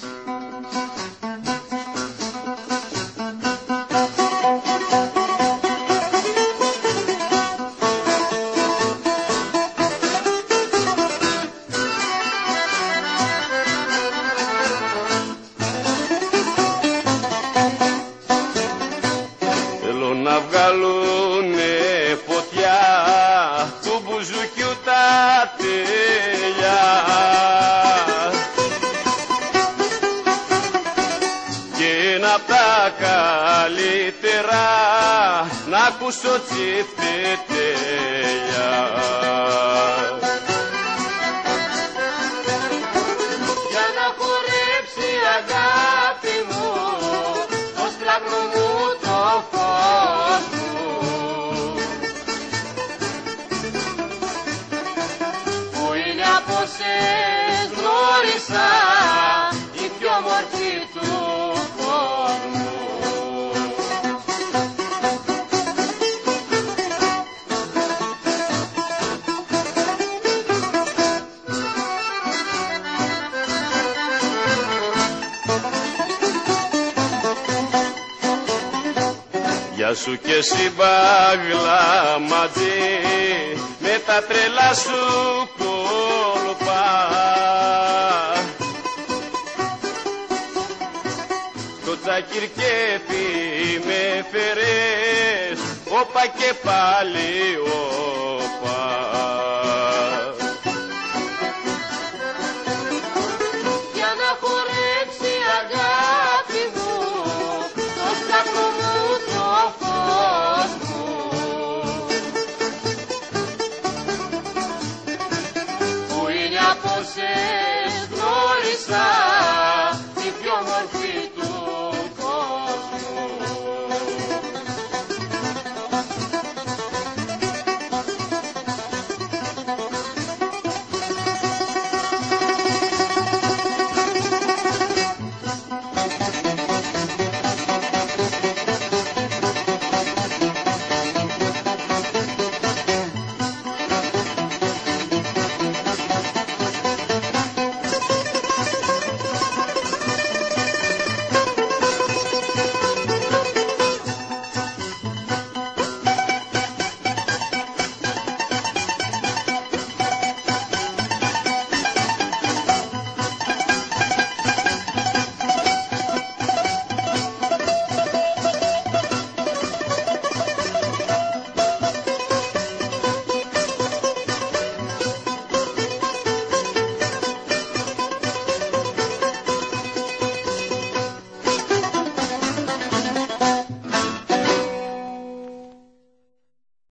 Θέλω να βγάλουνε φωτιά του μπουζουκιού τα καλύτερα να ακούσω τσιφτετέλια. Γεια σου και εσύ μπάγλα μαζί. Με τα τρελά σου κόλπα. Στο τσακυρκέφι με φερές όπα και πάλι όπα